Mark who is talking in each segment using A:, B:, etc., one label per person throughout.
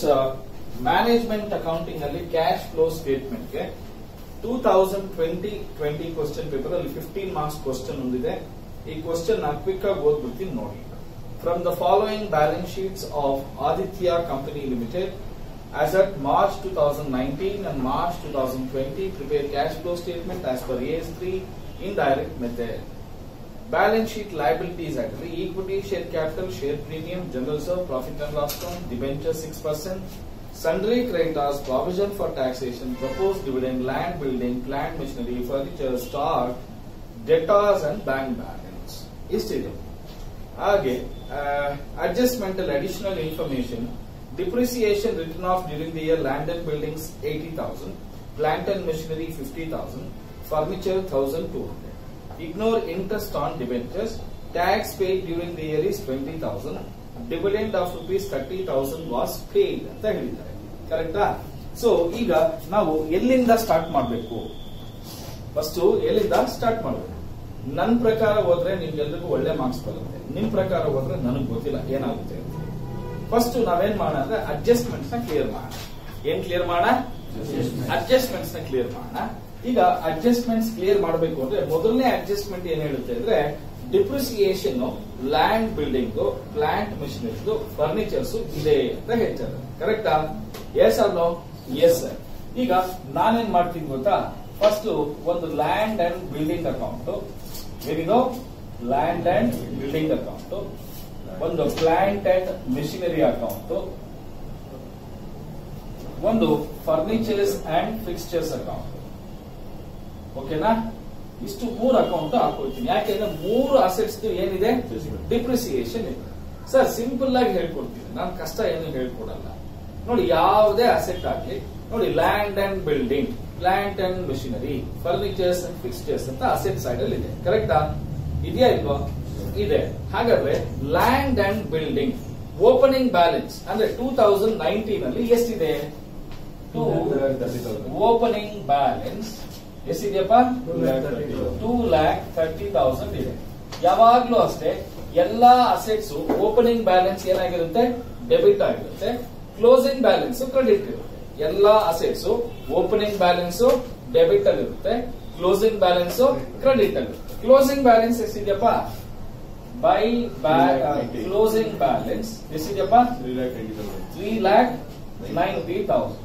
A: So management accounting ಅಲ್ಲಿ cash flow statement ಗೆ 2020 20 question paper ಅಲ್ಲಿ 15 ಮಾರ್ಕ್ಸ್ ಕ್ವೆಶ್ಚನ್ondide ಈ ಕ್ವೆಶ್ಚನ್ ನಾನು ಕ್ವಿಕ್ ಆಗಿ ಓದ್ಬಿಡ್ತೀನಿ ನೋಡಿ from the following balance sheets of Aditya company limited as at March 2019 and March 2020 prepare cash flow statement as per AS 3 indirect method Balance sheet liabilities actually equity, share capital, share premium, general reserve, profit and loss account, debenture 6%, sundry creditors, provision for taxation, proposed dividend, land, building, plant, machinery, furniture, stock, debtors and bank balance. Istidu. Uh, Again, adjustmental additional information, depreciation written off during the year, land and buildings 80,000, plant and machinery 50,000, furniture 1,200. Ignore interest on debentures. Tax paid during the year is 20,000. Dividend of rupees 30,000 was paid ಅಂತ ಹೇಳಿದ್ದಾರೆ ಕರೆಕ್ಟಾ so ಈಗ ನಾವು ಎಲ್ಲಿಂದ start ಮಾಡಬೇಕು first ಎಲ್ಲಿಂದ start ಮಾಡಬೇಕು ನನ್ನ ಪ್ರಕಾರ ಹೋದ್ರೆ ನಿಮ್ಗೆಲ್ರಿಗೂ ಒಳ್ಳೆ ಮಾರ್ಕ್ಸ್ ಬರುತ್ತೆ ನಿಮ್ ಪ್ರಕಾರ ಹೋದ್ರೆ ನನಗೆ ಗೊತ್ತಿಲ್ಲ ಏನಾಗುತ್ತೆ ಫಸ್ಟ್ ನಾವೇನ್ ಮಾಡೋಣ ಅಂದ್ರೆ ಅಡ್ಜಸ್ಟ್ಮೆಂಟ್ಸ್ ನ ಕ್ಲಿಯರ್ ಮಾಡೋಣ ಏನ್ ಕ್ಲಿಯರ್ ಮಾಡೋಣ ಅಡ್ಜಸ್ಟ್ಮೆಂಟ್ಸ್ ನ ಕ್ಲಿಯರ್ ಮಾಡೋಣ ಈಗ ಅಡ್ಜಸ್ಟ್ಮೆಂಟ್ಸ್ ಕ್ಲಿಯರ್ ಮಾಡಬೇಕು ಅಂದ್ರೆ ಮೊದಲನೇ ಅಡ್ಜಸ್ಟ್ಮೆಂಟ್ ಏನ್ ಹೇಳುತ್ತೆ ಅಂದ್ರೆ depreciation land building plant machineries furnitures ಇದೆ ಅಂತ ಹೇಳ್ತಾರೆ ಕರೆಕ್ಟಾ ಎಸ್ ಅಲ್ಲೋ ಎಸ್ ಈಗ ನಾನೇನ್ ಮಾಡ್ತೀನಿ ಗೊತ್ತಾ ಫಸ್ಟ್ ಒಂದು ಲ್ಯಾಂಡ್ ಅಂಡ್ ಬಿಲ್ಡಿಂಗ್ ಅಕೌಂಟ್ ಏನಿದು ಲ್ಯಾಂಡ್ ಅಂಡ್ ಬಿಲ್ಡಿಂಗ್ ಅಕೌಂಟ್ ಒಂದು ಪ್ಲಾಂಟ್ ಅಂಡ್ ಮಿಷಿನರಿ ಅಕೌಂಟ್ ಒಂದು ಫರ್ನಿಚರ್ಸ್ ಅಂಡ್ ಫಿಕ್ಸ್ಚರ್ಸ್ ಅಕೌಂಟ್ ಓಕೆನಾ ಇಷ್ಟು ಮೂರು ಅಕೌಂಟ್ ಹಾಕೊಳ್ತೀನಿ ಯಾಕೆಂದ್ರೆ ಮೂರು ಅಸೆಟ್ಸ್ ಏನಿದೆ ಡಿಪ್ರಿಸಿಯೇಷನ್ ಇದೆ ಸರ್ ಸಿಂಪಲ್ ಆಗಿ ಹೇಳ್ಕೊಡ್ತೀನಿ ನಾನು ಕಷ್ಟ ಏನು ಹೇಳ್ಕೊಡಲ್ಲ ನೋಡಿ ಯಾವುದೇ ಅಸೆಟ್ ಆಗಲಿ ನೋಡಿ land and building plant and machinery furnitures and fixtures ಅಂತ ಅಸೆಟ್ ಸೈಡ್ ಅಲ್ಲಿ ಇದೆ ಕರೆಕ್ಟಾ ಇದೆಯಾ ಇಲ್ವಾ ಇದೆ ಹಾಗಾದ್ರೆ land and building opening balance ಅಂದ್ರೆ ಟೂ ತೌಸಂಡ್ ನೈನ್ಟೀನ್ ಅಲ್ಲಿ ಎಷ್ಟಿದೆ ಓಪನಿಂಗ್ ಬ್ಯಾಲೆನ್ಸ್ ಎಷ್ಟಿದೆಯಪ್ಪ ಟೂ ಲ್ಯಾಕ್ ತರ್ಟಿ ತೌಸಂಡ್ ಇದೆ ಯಾವಾಗ್ಲೂ ಅಷ್ಟೇ ಎಲ್ಲಾ ಅಸೆಟ್ಸ್ ಓಪನಿಂಗ್ ಬ್ಯಾಲೆನ್ಸ್ ಏನಾಗಿರುತ್ತೆ ಡೆಬಿಟ್ ಆಗಿರುತ್ತೆ ಕ್ಲೋಸಿಂಗ್ ಬ್ಯಾಲೆನ್ಸ್ ಕ್ರೆಡಿಟ್ ಇರುತ್ತೆ ಎಲ್ಲಾ ಅಸೆಟ್ಸ್ ಓಪನಿಂಗ್ ಬ್ಯಾಲೆನ್ಸ್ ಡೆಬಿಟ್ ಅಲ್ಲಿ ಇರುತ್ತೆ ಕ್ಲೋಸಿಂಗ್ ಬ್ಯಾಲೆನ್ಸ್ ಕ್ರೆಡಿಟ್ ಅಲ್ಲಿ ಕ್ಲೋಸಿಂಗ್ ಬ್ಯಾಲೆನ್ಸ್ ಎಷ್ಟಿದೆಯಪ್ಪ ಬೈ ಕ್ಲೋಸಿಂಗ್ ಬ್ಯಾಲೆನ್ಸ್ ಎಷ್ಟಿದೆಯಪ್ಪ ತ್ರೀ ಲ್ಯಾಕ್ ತ್ರೀ ತೌಸಂಡ್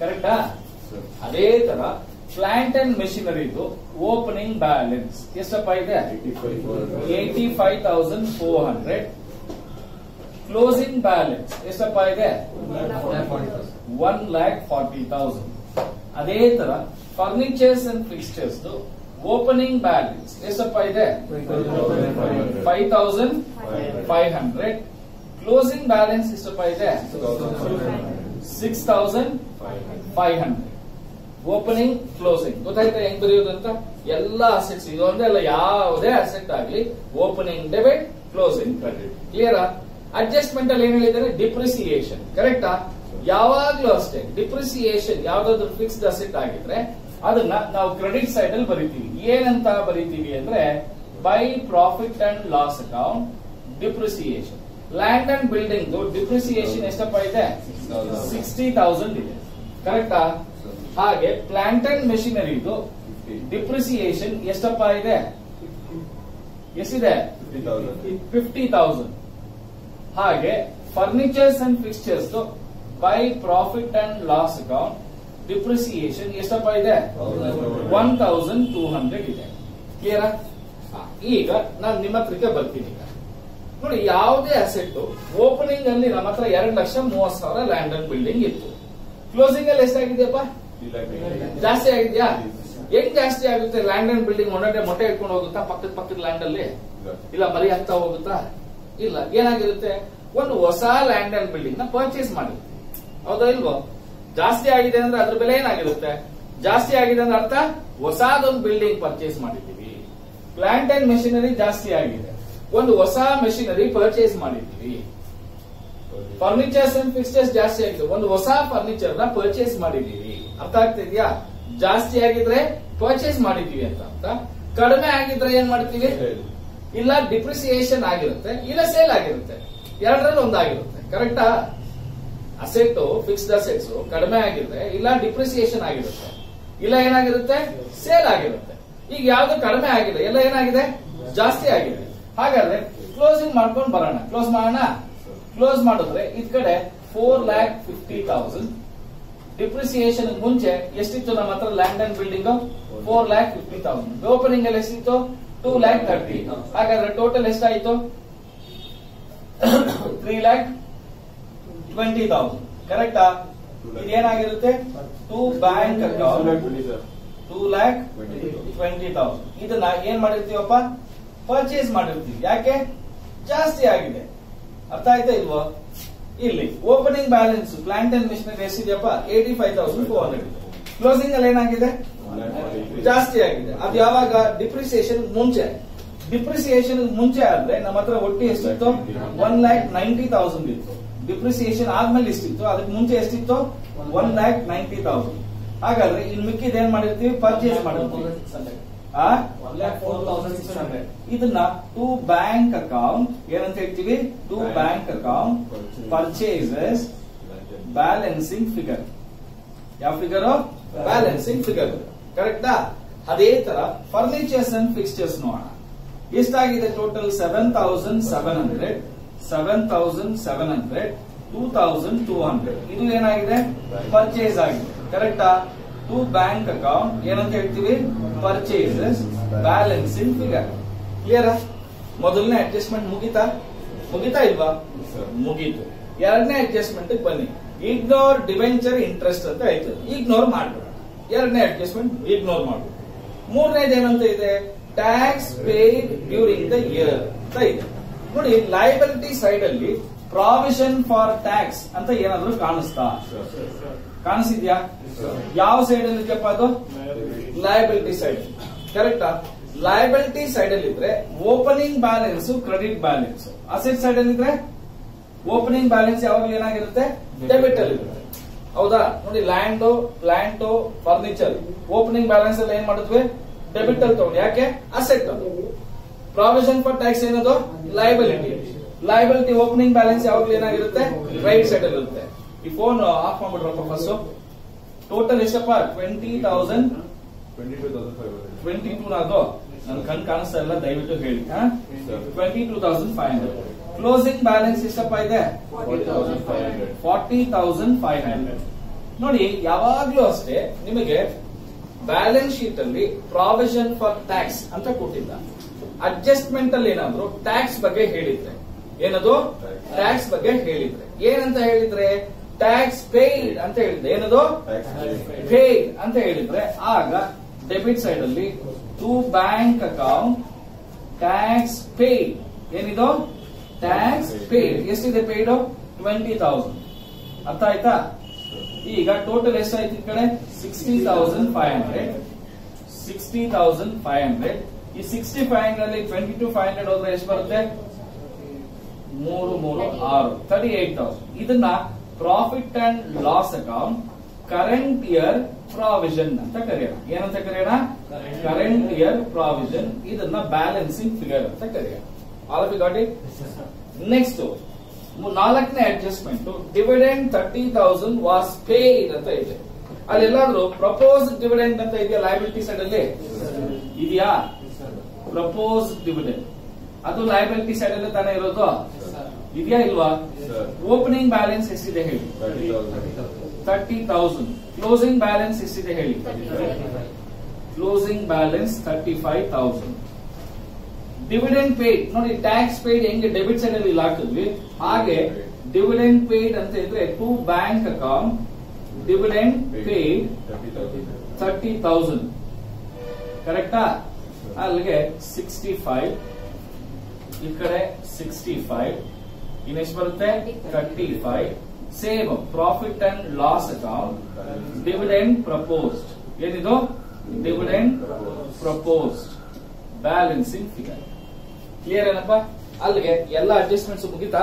A: ಕರೆಕ್ಟಾ ಅದೇ ತರ ಪ್ಲಾಂಟ್ ಅಂಡ್ ಮೆಷಿನರಿದು ಓಪನಿಂಗ್ ಬ್ಯಾಲೆನ್ಸ್ ಎಷ್ಟಪ್ಪ ಇದೆ eighty five thousand four hundred closing balance ಎಷ್ಟಪ್ಪ ಇದೆ ಒನ್ ಲ್ಯಾಕ್ ಫಾರ್ಟಿ ತೌಸಂಡ್ ಅದೇ ತರ furnitures and fixtures opening balance ಎಷ್ಟಪ್ಪ ಇದೆ five thousand five hundred closing balance ಎಷ್ಟಪ್ಪ ಇದೆ six thousand five hundred opening closing ಗೊತ್ತಾಯ್ತಾ ಹೆಂಗ್ ಬರೆಯೋದಂತ ಎಲ್ಲ ಅಸೆಟ್ಸ್ ಇದು ಅಂದ್ರೆ ಅಲ್ಲ ಯಾವುದೇ ಅಸೆಟ್ ಆಗಲಿ opening debit closing credit clear adjustment ಅಲ್ಲಿ ಏನ್ ಹೇಳಿದರೆ ಡಿಪ್ರಿಸಿಯೇಷನ್ ಕರೆಕ್ಟಾ ಯಾವಾಗ್ಲೂ ಅಷ್ಟೇ ಡಿಪ್ರಿಸಿಯೇಷನ್ ಯಾವ್ದಾದ್ರು ಫಿಕ್ಸ್ಡ್ ಅಸೆಟ್ ಆಗಿದ್ರೆ ಅದನ್ನ ನಾವು ಕ್ರೆಡಿಟ್ ಸೈಡ್ ಅಲ್ಲಿ ಬರಿತೀವಿ ಏನಂತ ಬರಿತೀವಿ ಅಂದ್ರೆ by profit and loss account depreciation land and building depreciation ಎಷ್ಟಪ್ಪ ಇದೆ ಸಿಕ್ಸ್ಟಿ ತೌಸಂಡ್ ಇದೆ ಕರೆಕ್ಟಾ ಹಾಗೆ ಪ್ಲಾಂಟ್ ಅಂಡ್ ಮೆಷಿನರಿದು ಡಿಪ್ರಿಸಿಯೇಷನ್ ಎಷ್ಟಪ್ಪ ಇದೆ ಎಷ್ಟಿದೆ ಫಿಫ್ಟಿ ತೌಸಂಡ್ ಹಾಗೆ furnitures and fixtures by profit and loss account depreciation ಎಷ್ಟಪ್ಪ ಇದೆ ಒನ್ ತೌಸಂಡ್ ಟೂ ಹಂಡ್ರೆಡ್ ಇದೆ ಕ್ಲಿಯರ್ ಈಗ ನಾನು ನಿಮ್ಮ ಹತ್ರಕ್ಕೆ ಬರ್ತೀನಿ ನೋಡಿ ಯಾವುದೇ ಅಸೆಟ್ ಓಪನಿಂಗ್ ಅಲ್ಲಿ ನಮ್ಮ ಹತ್ರ ಎರಡು ಲಕ್ಷ ಮೂವತ್ತು ಸಾವಿರ ಲ್ಯಾಂಡ್ ಅಂಡ್ ಬಿಲ್ಡಿಂಗ್ ಇತ್ತು ಕ್ಲೋಸಿಂಗ್ ಅಲ್ಲಿ ಎಷ್ಟಾಗಿದೆಯಪ್ಪ ಜಾಸ್ತಿ ಆಗಿದ್ಯಾ ಹೆಂಗ್ ಜಾಸ್ತಿ ಆಗುತ್ತೆ ಲ್ಯಾಂಡ್ ಅಂಡ್ ಬಿಲ್ಡಿಂಗ್ ಒಂದೊಂದೇ ಮೊಟ್ಟೆ ಇಟ್ಕೊಂಡು ಹೋಗುತ್ತಾ ಪಕ್ಕದ ಪಕ್ಕದ ಲ್ಯಾಂಡ್ ಅಲ್ಲಿ ಇಲ್ಲ ಬಲಿ ಹತ್ತಾ ಹೋಗುತ್ತಾ ಇಲ್ಲ ಏನಾಗಿರುತ್ತೆ ಒಂದು ಹೊಸ ಲ್ಯಾಂಡ್ ಅಂಡ್ ಬಿಲ್ಡಿಂಗ್ ನ ಪರ್ಚೇಸ್ ಮಾಡಿರುತ್ತೆ ಹೌದಾ ಇಲ್ವೋ ಜಾಸ್ತಿ ಆಗಿದೆ ಅಂದ್ರೆ ಅದ್ರ ಬೆಲೆ ಏನಾಗಿರುತ್ತೆ ಜಾಸ್ತಿ ಆಗಿದೆ ಅಂದ್ರೆ ಅರ್ಥ ಹೊಸದೊಂದು ಬಿಲ್ಡಿಂಗ್ ಪರ್ಚೇಸ್ ಮಾಡಿದ್ದೀವಿ ಪ್ಲಾಂಟ್ ಅಂಡ್ ಮೆಷಿನರಿ ಜಾಸ್ತಿ ಆಗಿದೆ ಒಂದು ಹೊಸ ಮೆಷಿನರಿ ಪರ್ಚೇಸ್ ಮಾಡಿದ್ದೀವಿ ಫರ್ನಿಚರ್ಸ್ ಅಂಡ್ ಫಿಕ್ಸ್ಚರ್ಸ್ ಜಾಸ್ತಿ ಆಗಿದೆ ಒಂದು ಹೊಸ ಫರ್ನಿಚರ್ ನ ಪರ್ಚೇಸ್ ಮಾಡಿದ್ದೀವಿ ಅರ್ಥ ಆಗ್ತಿದ್ಯಾ ಜಾಸ್ತಿ ಆಗಿದ್ರೆ ಪರ್ಚೇಸ್ ಮಾಡಿದೀವಿ ಅಂತ ಅಂತ ಕಡಿಮೆ ಆಗಿದ್ರೆ ಏನ್ ಮಾಡ್ತೀವಿ ಇಲ್ಲ ಡಿಪ್ರಿಸಿಯೇಷನ್ ಆಗಿರುತ್ತೆ ಇಲ್ಲ ಸೇಲ್ ಆಗಿರುತ್ತೆ ಎರಡರಲ್ಲಿ ಒಂದಾಗಿರುತ್ತೆ ಕರೆಕ್ಟಾ ಅಸೆಟ್ ಫಿಕ್ಸ್ಡ್ ಅಸೆಟ್ಸ್ ಕಡಿಮೆ ಆಗಿದ್ರೆ ಇಲ್ಲ ಡಿಪ್ರಿಸಿಯೇಷನ್ ಆಗಿರುತ್ತೆ ಇಲ್ಲ ಏನಾಗಿರುತ್ತೆ ಸೇಲ್ ಆಗಿರುತ್ತೆ ಈಗ ಯಾವ್ದು ಕಡಿಮೆ ಆಗಿದೆ ಎಲ್ಲ ಏನಾಗಿದೆ ಜಾಸ್ತಿ ಆಗಿದೆ ಹಾಗಾದ್ರೆ ಕ್ಲೋಸಿಂಗ್ ಮಾಡ್ಕೊಂಡು ಬರೋಣ ಕ್ಲೋಸ್ ಮಾಡೋಣ ಕ್ಲೋಸ್ ಮಾಡಿದ್ರೆ ಇದ್ ಕಡೆ four lakh fifty thousand depreciation ಮುಂಚೆ ಎಷ್ಟಿತ್ತು ನಮ್ಮ ಹತ್ರ land and building four lakh fifty thousand opening ಅಲ್ಲಿ ಎಷ್ಟಿತ್ತು ಟೂ ಲ್ಯಾಕ್ ತರ್ಟಿ ಹಾಗಾದ್ರೆ ಟೋಟಲ್ ಎಷ್ಟಾಯ್ತು ತ್ರೀ ಲ್ಯಾಕ್ ಟ್ವೆಂಟಿ ತೌಸಂಡ್ ಕರೆಕ್ಟಾ ಇದೇನಾಗಿರುತ್ತೆ to bank account two lakh twenty thousand ಇದನ್ನ ಏನ್ ಮಾಡಿರ್ತೀವಪ್ಪ ಪರ್ಚೇಸ್ ಮಾಡಿರ್ತೀವಿ ಯಾಕೆ ಜಾಸ್ತಿ ಆಗಿದೆ ಅರ್ಥ ಆಯ್ತಾ ಇಲ್ವೋ ಇಲ್ಲಿ opening balance plant and machinery ಎಷ್ಟಿದೆಯಪ್ಪ eighty five thousand four hundred closing ಅಲ್ಲಿ ಏನಾಗಿದೆ ಜಾಸ್ತಿ ಆಗಿದೆ ಅದು ಯಾವಾಗ ಡಿಪ್ರಿಸಿಯೇಷನ್ ಮುಂಚೆ ಡಿಪ್ರಿಸಿಯೇಷನ್ ಮುಂಚೆ ಆದ್ರೆ ನಮ್ಮ ಹತ್ರ ಒಟ್ಟು ಎಷ್ಟಿತ್ತು ಒನ್ ಲ್ಯಾಕ್ ನೈಂಟಿ ತೌಸಂಡ್ ಇತ್ತು ಡಿಪ್ರಿಸಿಯೇಷನ್ ಆದ್ಮೇಲೆ ಎಷ್ಟಿತ್ತು ಅದಕ್ಕೆ ಮುಂಚೆ ಎಷ್ಟಿತ್ತು ಒನ್ ಲ್ಯಾಕ್ ನೈಂಟಿ ತೌಸಂಡ್ ಹಾಗಾದ್ರೆ ಇನ್ ಮಿಕ್ಕಿದ ಏನ್ ಮಾಡಿರ್ತೀವಿ ಪರ್ಚೇಸ್ ಮಾಡಿರ್ತೀವಿ ಇದನ್ನ ಟು ಬ್ಯಾಂಕ್ ಅಕೌಂಟ್ ಏನಂತ ಹೇಳ್ತೀವಿ to bank account purchases balancing figure ಯಾವ ಫಿಗರ್ ಬ್ಯಾಲೆನ್ಸಿಂಗ್ ಫಿಗರ್ ಕರೆಕ್ಟಾ ಅದೇ ತರ ಫರ್ನಿಚರ್ಸ್ ಅಂಡ್ ಫಿಕ್ಸ್ಚರ್ಸ್ ನೋಡೋಣ ಎಷ್ಟಾಗಿದೆ total seven thousand seven hundred seven thousand seven hundred two thousand two hundred ಇದು ಏನಾಗಿದೆ ಪರ್ಚೇಸ್ ಆಗಿದೆ ಕರೆಕ್ಟಾ ಟು ಬ್ಯಾಂಕ್ ಅಕೌಂಟ್ ಏನಂತ ಹೇಳ್ತೀವಿ ಪರ್ಚೇಸಸ್ ಬ್ಯಾಲೆನ್ಸ್ ಇನ್ ಫಿಗರ್ ಕ್ಲಿಯರ್ ಮೊದಲನೇ ಅಡ್ಜಸ್ಟ್ಮೆಂಟ್ ಮುಗಿತಾ ಮುಗಿತಾ ಇಲ್ವಾ ಮುಗೀತು ಎರಡನೇ ಅಡ್ಜಸ್ಟ್ಮೆಂಟ್ ಬನ್ನಿ ಇಗ್ನೋರ್ ಡಿವೆಂಚರ್ ಇಂಟ್ರೆಸ್ಟ್ ಅಂತ ಆಯ್ತು ಇಗ್ನೋರ್ ಮಾಡ್ಬೇಡ ಎರಡನೇ ಅಡ್ಜಸ್ಟ್ಮೆಂಟ್ ಇಗ್ನೋರ್ ಮಾಡ್ಬೇಕು ಮೂರನೇದು ಏನಂತ ಇದೆ tax paid during the year ಅಂತ ಇದೆ ನೋಡಿ ಲಯಬಿಲಿಟಿ ಸೈಡ್ ಅಲ್ಲಿ ಪ್ರಾವಿಷನ್ ಫಾರ್ ಟ್ಯಾಕ್ಸ್ ಅಂತ ಏನಾದ್ರೂ ಕಾಣಿಸ್ತಾ ಕಾಣಿಸಿದ್ಯಾ ಯಾವ ಸೈಡ್ ಅಲ್ಲಿ ಇದೆಯಪ್ಪ ಅದು ಲಯಬಿಲಿಟಿ ಸೈಡ್ ಕರೆಕ್ಟಾ ಲಯಬಿಲಿಟಿ ಸೈಡ್ ಅಲ್ಲಿ ಇದ್ರೆ opening balance credit balance asset side ಅಲ್ಲಿ ಇದ್ರೆ ಓಪನಿಂಗ್ ಬ್ಯಾಲೆನ್ಸ್ ಯಾವಾಗ ಏನಾಗಿರುತ್ತೆ ಡೆಬಿಟ್ ಅಲ್ಲಿ ಹೌದಾ ನೋಡಿ land plant furniture opening balance ಅಲ್ಲಿ ಏನ್ ಮಾಡಿದ್ವಿ ಡೆಬಿಟ್ ಅಲ್ಲಿ ತಗೊಂಡು ಯಾಕೆ ಅಸೆಟ್ ಅದು ಪ್ರಾವಿಷನ್ ಫಾರ್ ಟ್ಯಾಕ್ಸ್ ಏನದು ಲೈಬಿಲಿಟಿ ಲೈಬಿಲಿಟಿ ಓಪನಿಂಗ್ ಬ್ಯಾಲೆನ್ಸ್ ಯಾವಾಗ್ಲೂ ಏನಾಗಿರುತ್ತೆ ರೈಟ್ ಸೈಡ್ ಇರುತ್ತೆ ಈ ಫೋನ್ ಆಫ್ ಮಾಡ್ಬಿಟ್ರಪ್ಪ ಫಸ್ಟ್ ಟೋಟಲ್ ಎಷ್ಟಪ್ಪ ಟ್ವೆಂಟಿ ತೌಸಂಡ್ ಟ್ವೆಂಟಿ ಟೂ ಅದು ನನ್ ಕಣ್ ಕಾಣಿಸ್ತಾ ಇಲ್ಲ ದಯವಿಟ್ಟು ಹೇಳಿ twenty two thousand five hundred closing balance ಎಷ್ಟಪ್ಪ ಇದೆ ಫಾರ್ಟಿ ತೌಸಂಡ್ ಫೈವ್ ಹಂಡ್ರೆಡ್ ನೋಡಿ ಯಾವಾಗ್ಲೂ ಅಷ್ಟೇ ನಿಮಗೆ ಬ್ಯಾಲೆನ್ಸ್ ಶೀಟ್ ಅಲ್ಲಿ ಪ್ರಾವಿಷನ್ ಫಾರ್ ಟ್ಯಾಕ್ಸ್ ಅಂತ ಕೊಟ್ಟಿದ್ದ ಅಡ್ಜಸ್ಟ್ಮೆಂಟ್ ಅಲ್ಲಿ ಏನಾದ್ರು ಟ್ಯಾಕ್ಸ್ ಬಗ್ಗೆ ಹೇಳಿದ್ರೆ ಏನದು ಟ್ಯಾಕ್ಸ್ ಬಗ್ಗೆ ಹೇಳಿದ್ರೆ ಏನಂತ ಹೇಳಿದ್ರೆ ಟ್ಯಾಕ್ಸ್ ಪೇಯ್ಡ್ ಅಂತ ಹೇಳಿದ್ರೆ ಏನದು ಪೇಯ್ಡ್ ಅಂತ ಹೇಳಿದ್ರೆ ಆಗ ಡೆಬಿಟ್ ಸೈಡ್ ಅಲ್ಲಿ to bank account tax paid ಏನಿದು ಟ್ಯಾಕ್ಸ್ ಪೇಯ್ಡ್ ಎಷ್ಟಿದೆ ಪೇಡ್ ಟ್ವೆಂಟಿ ತೌಸಂಡ್ ಅರ್ಥ ಆಯ್ತಾ ಈಗ ಟೋಟಲ್ ಎಷ್ಟಾಯ್ತು ಈ ಕಡೆ sixty thousand five hundred sixty thousand five hundred ಈ sixty five hundred twenty two five hundred ಹೋದ್ರೆ ಎಷ್ಟು ಬರುತ್ತೆ ಮೂರು ಮೂರು ಆರು ತರ್ಟಿ ಏಟ್ ತೌಸಂಡ್ ಇದನ್ನ profit and loss account current year provision ಅಂತ ಕರೆಯೋಣ ಏನಂತ ಕರೆಯೋಣ ಕರೆಂಟ್ ಇಯರ್ ಪ್ರಾವಿಷನ್ ಇದನ್ನ ಬ್ಯಾಲೆನ್ಸಿಂಗ್ ಫಿಗರ್ ಅಂತ ಕರೆಯೋಣ ಆಲ್ ಗಾಟ್ ನೆಕ್ಸ್ಟ್ ನಾಲ್ಕನೇ adjustment dividend thirty thousand was paid ಅಂತ ಇದೆ ಎಲ್ಲಾದ್ರೂ ಪ್ರಪೋಸ್ ಡಿವಿಡೆಂಡ್ ಅಂತ ಇದೆಯಾ ಲಯಬಿಲಿಟಿ ಸೈಡ್ ಅಲ್ಲಿ ಇದೆಯಾ ಪ್ರಪೋಸ್ ಡಿವಿಡೆಂಡ್ ಅದು ಲಯಬಿಲಿಟಿ ಸೈಡ್ ಅಲ್ಲಿ ತಾನೇ ಇರೋದು ಇದೆಯಾ ಇಲ್ವಾ ಓಪನಿಂಗ್ ಬ್ಯಾಲೆನ್ಸ್ ಎಷ್ಟಿದೆ ಹೇಳಿ ತರ್ಟಿ ತೌಸಂಡ್ ಕ್ಲೋಸಿಂಗ್ ಬ್ಯಾಲೆನ್ಸ್ ಎಷ್ಟಿದೆ ಹೇಳಿ closing balance thirty five thousand dividend paid ನೋಡಿ ಟ್ಯಾಕ್ಸ್ ಪೇಡ್ ಹೆಂಗೆ ಡೆಬಿಟ್ ಸೈಡ್ ಅಲ್ಲಿ ಹಾಕಿದ್ವಿ ಹಾಗೆ ಡಿವಿಡೆಂಡ್ ಪೇಡ್ ಅಂತ ಇದ್ರೆ to bank account dividend paid thirty thousand ಕರೆಕ್ಟಾ ಅಲ್ಲಿಗೆ ಸಿಕ್ಸ್ಟಿ ಫೈವ್ ಈ ಕಡೆ ಸಿಕ್ಸ್ಟಿ ಫೈವ್ ಇನ್ನೆಷ್ಟು ಬರುತ್ತೆ thirty five same profit and loss account dividend proposed ಏನಿದು dividend proposed balancing figure clear ಏನಪ್ಪ ಅಲ್ಲಿಗೆ ಎಲ್ಲ ಅಡ್ಜಸ್ಟ್ಮೆಂಟ್ಸ್ ಮುಗಿತಾ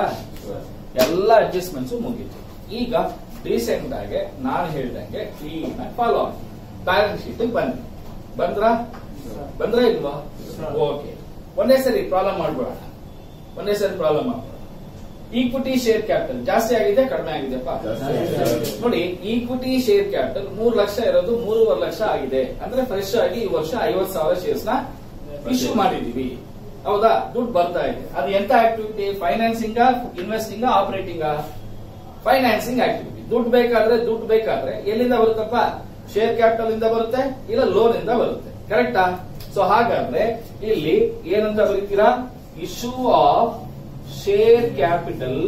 A: ಎಲ್ಲ ಅಡ್ಜಸ್ಟ್ಮೆಂಟ್ಸ್ ಮುಗೀತು ಈಗ ರೀಸೆಂಟ್ ಆಗಿ ನಾನು ಹೇಳಿದಂಗೆ ಕ್ಲೀನ್ ಆಗಿ ಫಾಲೋ ಬ್ಯಾಲೆನ್ಸ್ ಶೀಟ್ ಬನ್ನಿ ಬಂದ್ರ ಬಂದ್ರೆ ಇಲ್ವಾ ಓಕೆ ಒಂದೇ ಸರಿ ಪ್ರಾಬ್ಲಮ್ ಮಾಡ್ಬೇಡ ಒಂದೇ ಸರಿ ಪ್ರಾಬ್ಲಮ್ ಮಾಡ್ಬೇಡ ಈಕ್ವಿಟಿ ಶೇರ್ ಕ್ಯಾಪಿಟಲ್ ಜಾಸ್ತಿ ಆಗಿದೆ ಕಡಿಮೆ ಆಗಿದೆಪ್ಪ ನೋಡಿ ಈಕ್ವಿಟಿ ಶೇರ್ ಕ್ಯಾಪಿಟಲ್ ಮೂರ್ ಲಕ್ಷ ಇರೋದು ಮೂರುವರೆ ಲಕ್ಷ ಆಗಿದೆ ಅಂದ್ರೆ ಫ್ರೆಶ್ ಆಗಿ ಈ ವರ್ಷ ಐವತ್ ಸಾವಿರ ಶೇರ್ಸ್ ನ ಇಶ್ಯೂ ಮಾಡಿದೀವಿ ಹೌದಾ ದುಡ್ಡು ಬರ್ತಾ ಇದೆ ಅದು ಎಂತ activity financing investing operating financing activity ದುಡ್ಡು ಬೇಕಾದ್ರೆ ದುಡ್ಡು ಬೇಕಾದ್ರೆ ಎಲ್ಲಿಂದ ಬರುತ್ತಪ್ಪ ಶೇರ್ ಕ್ಯಾಪಿಟಲ್ ಇಂದ ಬರುತ್ತೆ ಇಲ್ಲ ಲೋನ್ ಇಂದ ಬರುತ್ತೆ ಕರೆಕ್ಟಾ ಸೊ ಹಾಗಾದ್ರೆ ಇಲ್ಲಿ ಏನಂತ ಬರೀತೀರಾ issue of share capital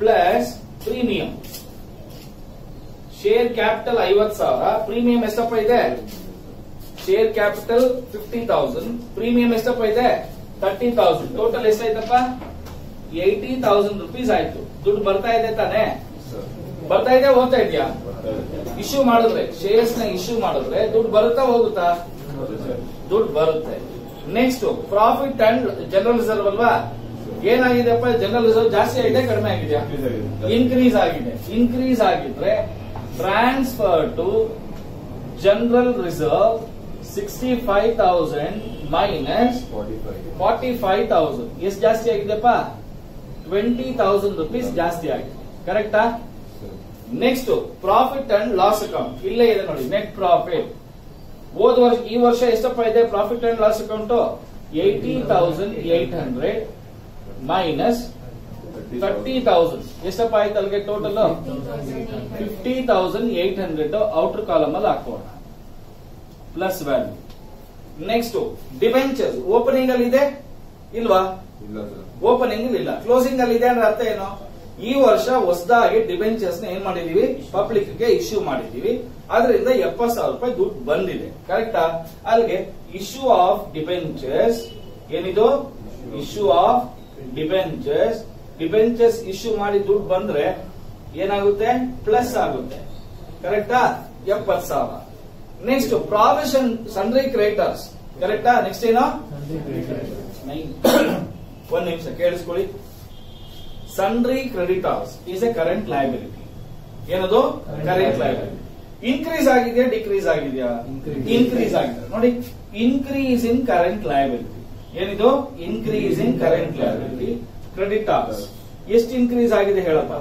A: plus premium share capital ಐವತ್ ಸಾವಿರ ಪ್ರೀಮಿಯಂ ಎಷ್ಟಪ್ಪ ಇದೆ share capital fifty thousand premium ಎಷ್ಟಪ್ಪ ಇದೆ ತರ್ಟಿ ತೌಸಂಡ್ ಟೋಟಲ್ ಎಷ್ಟಾಯ್ತಪ್ಪ ಏಟಿ ತೌಸಂಡ್ ರುಪೀಸ್ ಆಯ್ತು ದುಡ್ಡು ಬರ್ತಾ ಇದೆ ತಾನೆ ಬರ್ತಾ ಇದೆಯಾ ಹೋಗ್ತಾ ಇದೆಯಾ ಇಶ್ಯೂ ಮಾಡಿದ್ರೆ ಶೇರ್ಸ್ ನ ಇಶ್ಯೂ ಮಾಡಿದ್ರೆ ದುಡ್ಡು ಬರುತ್ತಾ ಹೋಗುತ್ತಾ ದುಡ್ಡು ಬರುತ್ತೆ next profit and general reserve ಅಲ್ವಾ ಏನಾಗಿದೆಪ್ಪ ಜನರಲ್ ರಿಸರ್ವ್ ಜಾಸ್ತಿ ಆಗಿದೆ ಕಡಿಮೆ ಆಗಿದೆ ಇನ್ಕ್ರೀಸ್ ಆಗಿದೆ ಇನ್ಕ್ರೀಸ್ ಆಗಿದ್ರೆ transfer to general reserve sixty five thousand minus forty five thousand ಎಷ್ಟು ಜಾಸ್ತಿ ಆಗಿದೆಪ್ಪ ಟ್ವೆಂಟಿ ತೌಸಂಡ್ ರುಪೀಸ್ ಜಾಸ್ತಿ ಆಗಿದೆ ಕರೆಕ್ಟಾ next profit and loss account ಇಲ್ಲೇ ಇದೆ ನೋಡಿ ನೆಟ್ ಪ್ರಾಫಿಟ್ ಹೋದ ವರ್ಷ ಈ ವರ್ಷ ಎಷ್ಟಪ್ಪ ಇದೆ profit and loss account eighty thousand eight hundred minus thirty thousand ಎಷ್ಟಪ್ಪ ಆಯ್ತು ಅಲ್ಲಿಗೆ total fifty thousand eight hundred outer column ಅಲ್ಲಿ ಹಾಕೋಣ plus value next debenture opening ಅಲ್ಲಿ ಇದೆ ಇಲ್ವಾ ಓಪನಿಂಗ್ ಇಲ್ಲ ಕ್ಲೋಸಿಂಗ್ ಅಲ್ಲಿ ಇದೆ ಅಂದ್ರೆ ಅರ್ಥ ಏನು ಈ ವರ್ಷ ಹೊಸದಾಗಿ ಡಿಬೆಂಚರ್ಸ್ ನ ಏನ್ ಮಾಡಿದೀವಿ ಪಬ್ಲಿಕ್ ಗೆ ಇಶ್ಯೂ ಮಾಡಿದೀವಿ ಅದರಿಂದ ಎಪ್ಪತ್ ಸಾವಿರ ರೂಪಾಯಿ ದುಡ್ಡು ಬಂದಿದೆ ಕರೆಕ್ಟಾ ಅಲ್ಲಿಗೆ ಇಶ್ಯೂ ಆಫ್ ಡಿಬೆಂಚರ್ಸ್ ಏನಿದು issue of debentures debentures issue ಮಾಡಿ ದುಡ್ಡು ಬಂದ್ರೆ ಏನಾಗುತ್ತೆ ಪ್ಲಸ್ ಆಗುತ್ತೆ ಕರೆಕ್ಟಾ ಎಪ್ಪತ್ ಸಾವಿರ ನೆಕ್ಸ್ಟ್ ಪ್ರಾವಿಷನ್ ಸನ್ರಿ ಕ್ರೇಟರ್ಸ್ ಕರೆಕ್ಟಾ ನೆಕ್ಸ್ಟ್ ಏನೋ ಒಂದ್ ನಿಮಿಷ ಕೇಳಿಸ್ಕೊಳ್ಳಿ credit creditors is a current liability ಏನದು ಕರೆಂಟ್ ಲೈಬಿಲಿಟಿ ಇನ್ಕ್ರೀಸ್ ಆಗಿದೆಯಾ ಡಿಕ್ರೀಸ್ ಆಗಿದೆಯಾ ಇನ್ಕ್ರೀಸ್ ಆಗಿದೆ ನೋಡಿ ಇನ್ಕ್ರೀಸ್ ಇನ್ ಕರೆಂಟ್ ಲಯಬಿಲಿಟಿ ಏನಿದು increase in current credit creditors ಎಷ್ಟು ಇನ್ಕ್ರೀಸ್ ಆಗಿದೆ ಹೇಳಪ್ಪ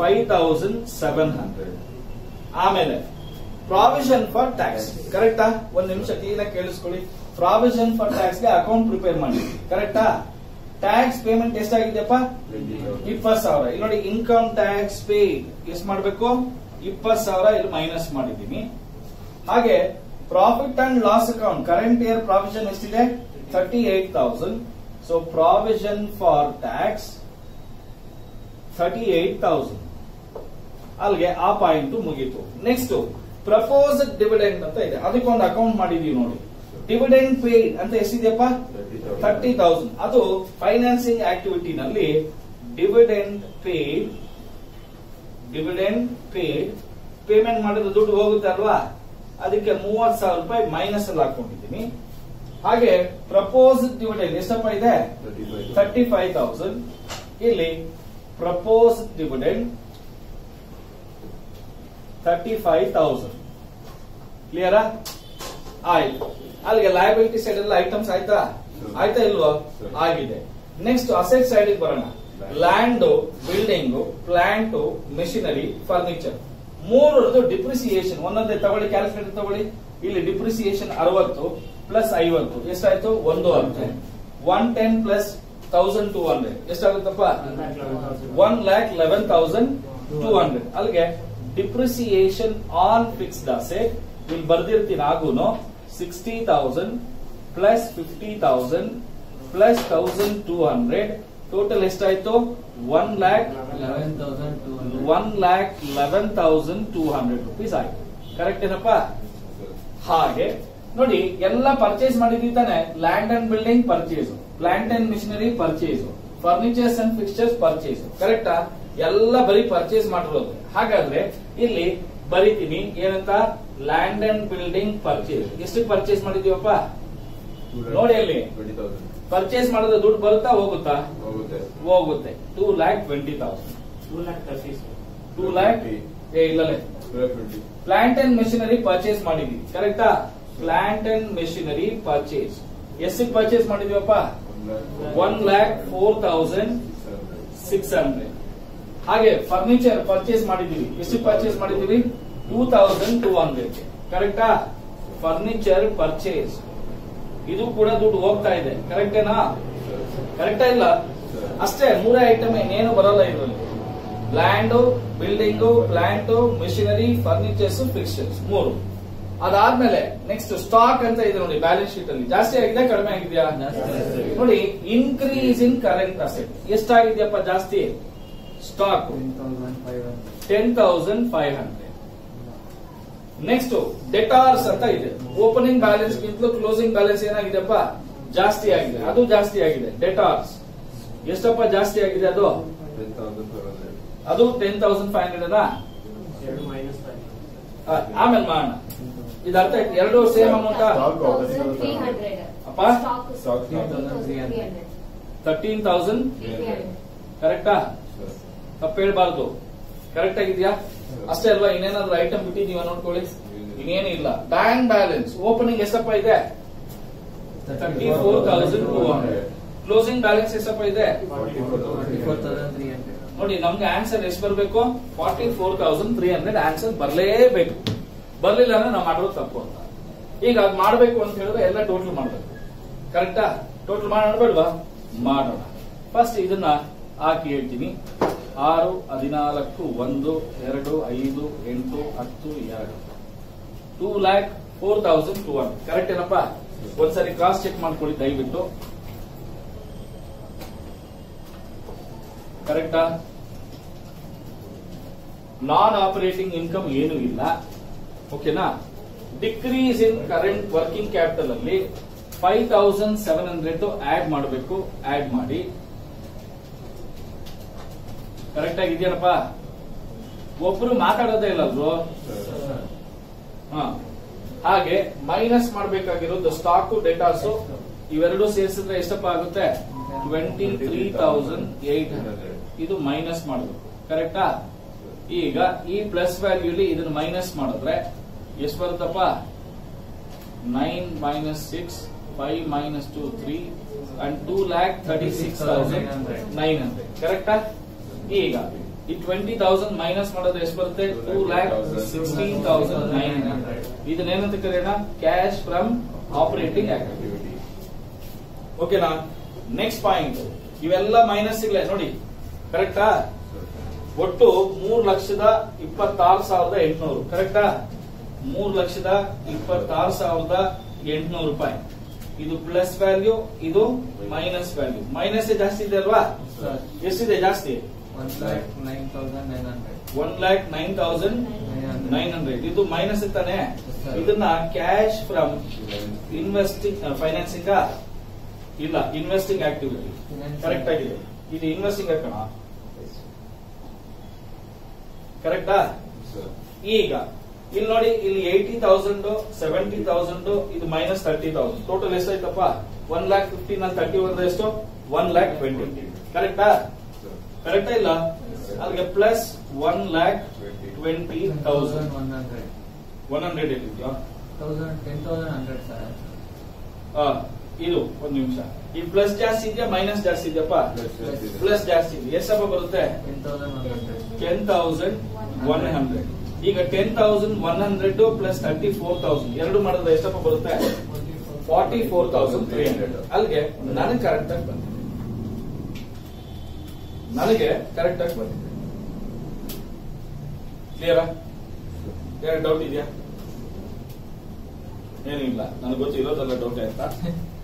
A: ಫೈವ್ ತೌಸಂಡ್ ಸೆವೆನ್ ಹಂಡ್ರೆಡ್ ಆಮೇಲೆ ಪ್ರಾವಿಷನ್ ಫಾರ್ ಟ್ಯಾಕ್ಸ್ ಕರೆಕ್ಟಾ ಒಂದ್ ನಿಮಿಷ ಕ್ಲೀನಾಗಿ ಕೇಳಿಸ್ಕೊಳ್ಳಿ ಪ್ರಾವಿಷನ್ ಫಾರ್ ಟ್ಯಾಕ್ಸ್ಗೆ ಅಕೌಂಟ್ ಪ್ರಿಪೇರ್ ಮಾಡಿ ಕರೆಕ್ಟಾ ಟ್ಯಾಕ್ಸ್ ಪೇಮೆಂಟ್ ಎಷ್ಟಾಗಿದೆಯಪ್ಪ ಇಪ್ಪತ್ ಸಾವಿರ ಇಲ್ಲಿ ನೋಡಿ ಇನ್ಕಮ್ ಟ್ಯಾಕ್ಸ್ ಪೇ ಎಷ್ಟು ಮಾಡಬೇಕು ಇಪ್ಪತ್ ಸಾವಿರ ಇಲ್ಲಿ ಮೈನಸ್ ಮಾಡಿದ್ದೀನಿ ಹಾಗೆ profit and loss account current year provision ಎಷ್ಟಿದೆ thirty eight thousand so provision for tax thirty eight thousand ಅಲ್ಲಿಗೆ ಆ ಪಾಯಿಂಟ್ ಮುಗೀತು ನೆಕ್ಸ್ಟ್ ಪ್ರಪೋಸ್ ಡಿವಿಡೆಂಟ್ ಅಂತ ಇದೆ ಅದಕ್ಕೊಂದು ಅಕೌಂಟ್ ಮಾಡಿದೀವಿ ನೋಡಿ ಡಿವಿಡೆಂಡ್ ಪೇ ಅಂತ ಎಷ್ಟಿದೆಯಪ್ಪ ತರ್ಟಿ ತೌಸಂಡ್ ಅದು financing ಆಕ್ಟಿವಿಟಿನಲ್ಲಿ dividend pay dividend pay payment ಮಾಡಿದ ದುಡ್ಡು ಹೋಗುತ್ತೆ ಅಲ್ವಾ ಅದಕ್ಕೆ ಮೂವತ್ ಸಾವಿರ ರೂಪಾಯಿ ಮೈನಸ್ ಅಲ್ಲಿ ಹಾಕೊಂಡಿದ್ದೀನಿ ಹಾಗೆ ಪ್ರಪೋಸ್ ಡಿವಿಡೆಂಡ್ ಎಷ್ಟಪ್ಪ ಇದೆ ತರ್ಟಿ ಫೈವ್ ತೌಸಂಡ್ ಇಲ್ಲಿ propose dividend thirty five thousand ಕ್ಲಿಯರಾ ಆಯ್ತು ಅಲ್ಲಿಗೆ ಲಯಬಿಲಿಟಿ ಸೈಡ್ ಎಲ್ಲ ಐಟಮ್ಸ್ ಆಯ್ತಾ ಆಯ್ತಾ ಇಲ್ವಾ ಆಗಿದೆ ನೆಕ್ಸ್ಟ್ ಅಸೆಟ್ ಸೈಡ್ ಬರೋಣ land building plant machinery furniture ಮೂರರದು depreciation ಒಂದೊಂದೇ ತಗೊಳ್ಳಿ ಕ್ಯಾಲ್ಕುಲೇಟರ್ ತಗೊಳ್ಳಿ ಇಲ್ಲಿ ಡಿಪ್ರಿಸಿಯೇಷನ್ ಅರವತ್ತು ಪ್ಲಸ್ ಐವತ್ತು ಎಷ್ಟಾಯ್ತು ಒಂದು ಅಂತೆ one ten plus thousand two hundred ಎಷ್ಟಾಗುತ್ತಪ್ಪ one lakh eleven thousand two hundred ಅಲ್ಲಿಗೆ ಡಿಪ್ರಿಸಿಯೇಷನ್ ಆನ್ ಫಿಕ್ಸ್ಡ್ ಅಸೆಟ್ ಇಲ್ಲಿ ಬರ್ದಿರ್ತೀನಿ ಆಗೂನು 60000 ಪ್ಲಸ್ 50000 ಪ್ಲಸ್ 1200 ಟೋಟಲ್ ಎಷ್ಟಾಯ್ತು 1 ಲ್ಯಾಕ್ 11200 1 ಟೂ ಹಂಡ್ರೆಡ್ ರೂಪಾಯಿ ಆಯ್ತು ಕರೆಕ್ಟ್ ಏನಪ್ಪಾ ಹಾಗೆ ನೋಡಿ ಎಲ್ಲ ಪರ್ಚೇಸ್ ಮಾಡಿದ್ವಿ ತಾನೆ land and building purchase plant and machinery purchase furnitures and fixtures purchase ಕರೆಕ್ಟಾ ಎಲ್ಲ ಬರೀ ಪರ್ಚೇಸ್ ಮಾಡಿರೋದು ಹಾಗಾದ್ರೆ ಇಲ್ಲಿ ಬರಿತೀನಿ ಏನಂತ ಲ್ಯಾಂಡ್ ಅಂಡ್ ಬಿಲ್ಡಿಂಗ್ ಪರ್ಚೇಸ್ ಎಷ್ಟಕ್ಕೆ ಪರ್ಚೇಸ್ ಮಾಡಿದೀವಪ್ಪ ನೋಡಿ ಅಲ್ಲಿ ಪರ್ಚೇಸ್ ಮಾಡಿದ ದುಡ್ಡು ಬರುತ್ತಾ ಹೋಗುತ್ತಾ
B: ಹೋಗುತ್ತೆ
A: two lakh twenty thousand two lakh plant and machinery purchase ಮಾಡಿದ್ವಿ ಕರೆಕ್ಟಾ ಪ್ಲಾಂಟ್ ಅಂಡ್ ಮೆಷಿನರಿ ಪರ್ಚೇಸ್ ಎಷ್ಟಕ್ಕೆ purchase ಮಾಡಿದೀವಪ್ಪ one lakh four thousand six hundred ಹಾಗೆ ಫರ್ನಿಚರ್ ಪರ್ಚೇಸ್ ಮಾಡಿದೀವಿ ಎಷ್ಟು ಪರ್ಚೇಸ್ ಮಾಡಿದೀವಿ ಟೂ ತೌಸಂಡ್ ಟೂ ಹಂಡ್ರೆಡ್ ಕರೆಕ್ಟಾ ಫರ್ನಿಚರ್ ಪರ್ಚೇಸ್ ಇದು ಕೂಡ ದುಡ್ಡು ಹೋಗ್ತಾ ಇದೆ ಕರೆಕ್ಟೇನಾ ಕರೆಕ್ಟಾ ಇಲ್ಲ ಅಷ್ಟೇ ಮೂರೇ ಐಟಮ್ ಇನ್ನೇನು ಬರಲ್ಲ ಇದರಲ್ಲಿ land building plant machinery furnitures fixtures ಮೂರು ಅದಾದ್ಮೇಲೆ ನೆಕ್ಸ್ಟ್ ಸ್ಟಾಕ್ ಅಂತ ಇದೆ ನೋಡಿ ಬ್ಯಾಲೆನ್ಸ್ ಶೀಟ್ ಅಲ್ಲಿ ಜಾಸ್ತಿ ಆಗಿದೆ ಕಡಿಮೆ ಆಗಿದೆಯಾ ನೋಡಿ ಇನ್ಕ್ರೀಸ್ ಇನ್ ಕರೆಂಟ್ ಅಸೆಟ್ ಎಷ್ಟಾಗಿದೆಯಪ್ಪ ಜಾಸ್ತಿ stock ten thousand five hundred next debtors ಅಂತ ಇದೆ ಓಪನಿಂಗ್ ಬ್ಯಾಲೆನ್ಸ್ ಗಿಂತಲೂ ಕ್ಲೋಸಿಂಗ್ ಬ್ಯಾಲೆನ್ಸ್ ಏನಾಗಿದೆಪ್ಪ ಜಾಸ್ತಿ ಆಗಿದೆ ಅದು ಜಾಸ್ತಿ ಆಗಿದೆ ಡೆಟಾರ್ಸ್ ಎಷ್ಟಪ್ಪ ಜಾಸ್ತಿ ಆಗಿದೆ ಅದು ಅದು ಟೆನ್ ತೌಸಂಡ್ ಫೈವ್ ಹಂಡ್ರೆಡ್ ಆಮೇಲೆ ಮಾಡೋಣ ಆಯ್ತು ಎರಡು ಸೇಮ್ ಅಮೌಂಟ್ ತರ್ಟೀನ್ ತೌಸಂಡ್ ಕರೆಕ್ಟಾ ತಪ್ಪ ಹೇಳ್ಬಾರ್ದು ಕರೆಕ್ಟ್ ಆಗಿದ್ಯಾ ಅಷ್ಟೇ ಅಲ್ವಾ ಇನ್ನೇನಾದ್ರು ಐಟಮ್ ಬಿಟ್ಟಿದೀವ ನೋಡ್ಕೊಳ್ಳಿ ಇನ್ನೇನು ಇಲ್ಲ ಬ್ಯಾಂಕ್ ಬ್ಯಾಲೆನ್ಸ್ ಓಪನಿಂಗ್ ಎಷ್ಟಪ್ಪ ಇದೆ thirty four thousand closing balance ಎಷ್ಟಪ್ಪ ಇದೆ ನೋಡಿ ನಮ್ಗೆ ಆನ್ಸರ್ ಎಷ್ಟು ಬರಬೇಕು forty four thousand three hundred answer ಬರಲೇಬೇಕು ಬರ್ಲಿಲ್ಲ ಅಂದ್ರೆ ನಾವು ಮಾಡೋದು ತಪ್ಪು ಅಂತ ಈಗ ಅದ್ ಮಾಡ್ಬೇಕು ಅಂತ ಹೇಳಿದ್ರೆ ಎಲ್ಲ ಟೋಟಲ್ ಮಾಡ್ಬೇಕು ಕರೆಕ್ಟಾ ಟೋಟಲ್ ಮಾಡೋಣ ಬೇಡವಾ ಮಾಡೋಣ ಫಸ್ಟ್ ಇದನ್ನ ಹಾಕಿ ಹೇಳ್ತೀನಿ ಆರು ಹದಿನಾಲ್ಕು ಒಂದು ಎರಡು ಐದು ಎಂಟು ಹತ್ತು ಎರಡು two lakh four thousand two one correct ಏನಪ್ಪ ಒಂದ್ಸರಿ ಕ್ರಾಸ್ ಚೆಕ್ ಮಾಡ್ಕೊಳ್ಳಿ ದಯವಿಟ್ಟು ಕರೆಕ್ಟಾ ನಾನ್ ಆಪರೇಟಿಂಗ್ ಇನ್ಕಮ್ ಏನು ಇಲ್ಲ ಓಕೆನಾ decrease in current working capital ಅಲ್ಲಿ five thousand seven hundred add ಮಾಡಬೇಕು ಆಡ್ ಮಾಡಿ ಕರೆಕ್ಟ್ ಆಗಿ ಇದೆಯಲ್ಲಪ್ಪ ಒಬ್ರು ಮಾತಾಡೋದೇ ಇಲ್ಲ ಅಲ್ರು ಹಾಗೆ ಮೈನಸ್ ಮಾಡಬೇಕಾಗಿರೋದು ಸ್ಟಾಕು ಡೇಟಾಸ್ ಇವೆರಡು ಸೇರಿಸಿದ್ರೆ ಎಷ್ಟಪ್ಪ ಆಗುತ್ತೆ twenty three thousand eight hundred ಇದು ಮೈನಸ್ ಮಾಡಬೇಕು ಕರೆಕ್ಟಾ ಈಗ ಈ ಪ್ಲಸ್ ವ್ಯಾಲ್ಯೂಲಿ ಇದನ್ನ ಮೈನಸ್ ಮಾಡಿದ್ರೆ ಎಷ್ಟು ಬರುತ್ತಪ್ಪ nine minus six five minus two three and two lakh thirty six thousand nine hundred ಕರೆಕ್ಟಾ ಈಗ ಈ ಟ್ವೆಂಟಿ ತೌಸಂಡ್ ಮೈನಸ್ ಮಾಡೋದು ಎಷ್ಟು ಬರುತ್ತೆ two lakh sixteen thousand nine hundred ಇದನ್ನೇನಂತ ಕರೆಯೋಣ ಕ್ಯಾಶ್ ಫ್ರಮ್ ಆಪರೇಟಿಂಗ್ ಆಕ್ಟಿವಿಟಿ ಓಕೆನಾ ನೆಕ್ಸ್ಟ್ ಪಾಯಿಂಟ್ ಇವೆಲ್ಲ ಮೈನಸ್ ಇಲ್ಲ ನೋಡಿ ಕರೆಕ್ಟಾ ಒಟ್ಟು ಮೂರ್ ಲಕ್ಷದ ಇಪ್ಪತ್ತಾರು ಸಾವಿರದ ಎಂಟುನೂರು ಕರೆಕ್ಟಾ ಮೂರ್ ಲಕ್ಷದ ಇಪ್ಪತ್ತಾರು ಸಾವಿರದ ಎಂಟುನೂರು ರೂಪಾಯಿ ಇದು ಪ್ಲಸ್ ವ್ಯಾಲ್ಯೂ ಇದು ಮೈನಸ್ ವ್ಯಾಲ್ಯೂ ಮೈನಸ್ ಜಾಸ್ತಿ ಇದೆ ಅಲ್ವಾ ಎಷ್ಟಿದೆ ಜಾಸ್ತಿ one lakh nine thousand nine hundred one lakh nine thousand nine hundred ಇದು ಮೈನಸ್ ಇರ್ತಾನೆ ಇದನ್ನ ಕ್ಯಾಶ್ ಫ್ರಮ್ ಇನ್ವೆಸ್ಟಿಂಗ್ ಫೈನಾನ್ಸಿಂಗ್ ಇಲ್ಲ ಇನ್ವೆಸ್ಟಿಂಗ್ ಆಕ್ಟಿವಿಟಿ ಕರೆಕ್ಟ್ ಆಗಿದೆ ಇದು ಇನ್ವೆಸ್ಟಿಂಗ್ ಹಾಕೋಣ ಕರೆಕ್ಟಾ ಈಗ ಇಲ್ಲಿ ನೋಡಿ ಇಲ್ಲಿ ಏಯ್ಟಿ ತೌಸಂಡ್ ಸೆವೆಂಟಿ ತೌಸಂಡ್ ಇದು ಮೈನಸ್ ತರ್ಟಿ ತೌಸಂಡ್ ಟೋಟಲ್ ಎಷ್ಟಾಯ್ತಪ್ಪ ಒನ್ ಲ್ಯಾಕ್ ಫಿಫ್ಟೀನ್ ಅಲ್ಲಿ ತರ್ಟಿ ಬಂದ್ರೆ ಎಷ್ಟು ಒನ್ ಲ್ಯಾಕ್ ಟ್ವೆಂಟಿ ಕರೆಕ್ಟಾ ಕರೆಕ್ಟ್ ಇಲ್ಲ ಅಲ್ಲಿಗೆ plus one lakh twenty thousand one hundred one hundred ಏನಿದೆಯಾ ten hundred sir ಇದು ಒಂದ್ ನಿಮಿಷ ಈ ಪ್ಲಸ್ ಜಾಸ್ತಿ ಇದೆಯಾ ಮೈನಸ್ ಜಾಸ್ತಿ ಇದೆಯಪ್ಪ ಪ್ಲಸ್ ಜಾಸ್ತಿ ಇದೆ ಎಷ್ಟಪ್ಪ ಬರುತ್ತೆ ಟೆನ್ ತೌಸಂಡ್ ಒನ್ ಹಂಡ್ರೆಡ್ ಈಗ ten thousand one hundred plus thirty four thousand ಎರಡು ಮಾಡಿದ್ರೆ ಎಷ್ಟಪ್ಪ ಬರುತ್ತೆ forty four thousand three hundred ಅಲ್ಲಿಗೆ ನನಗೆ ಕರೆಕ್ಟ್ ಆಗಿ ಬಂತು ನನಗೆ ಕರೆಕ್ಟ್ ಆಗಿ ಬಂದಿದೆ ಕ್ಲಿಯರಾ ಏನ ಡೌಟ್ ಇದೆಯಾ ಏನಿಲ್ಲ ನನಗೆ ಗೊತ್ತಿರೋದಲ್ಲ ಡೌಟ್ ಆಯ್ತಾ